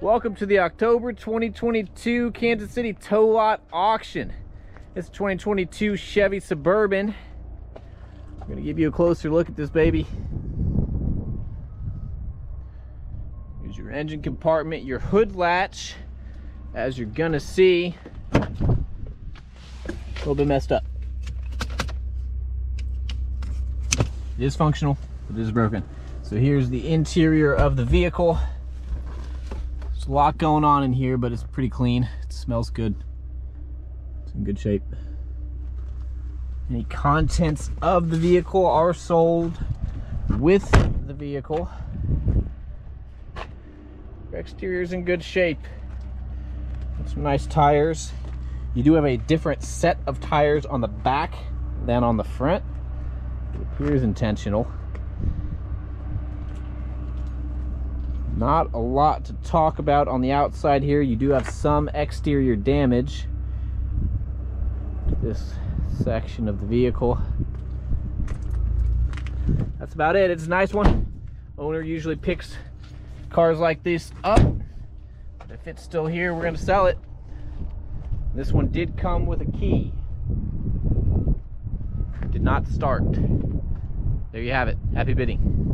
Welcome to the October 2022 Kansas City Tow Lot Auction. It's a 2022 Chevy Suburban. I'm to give you a closer look at this baby. Here's your engine compartment, your hood latch, as you're to see. A little bit messed up. It is functional, but it is broken. So here's the interior of the vehicle. A lot going on in here, but it's pretty clean. It smells good. It's in good shape. Any contents of the vehicle are sold with the vehicle. Exterior is in good shape. Some nice tires. You do have a different set of tires on the back than on the front. It appears intentional. Not a lot to talk about on the outside here. You do have some exterior damage. to This section of the vehicle. That's about it. It's a nice one. Owner usually picks cars like this up. But if it's still here, we're gonna sell it. This one did come with a key. Did not start. There you have it. Happy bidding.